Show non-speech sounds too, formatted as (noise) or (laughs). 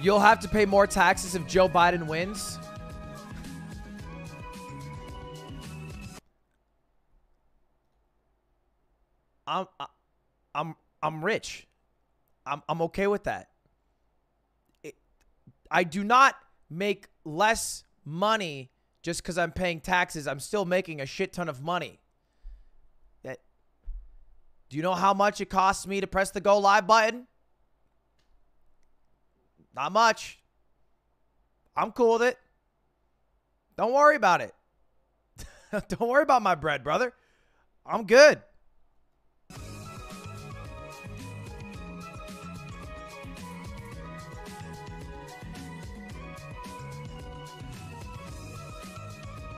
You'll have to pay more taxes if Joe Biden wins. I'm I'm I'm rich. I'm I'm okay with that. It, I do not make less money just because I'm paying taxes. I'm still making a shit ton of money. That do you know how much it costs me to press the go live button? Not much. I'm cool with it. Don't worry about it. (laughs) Don't worry about my bread, brother. I'm good.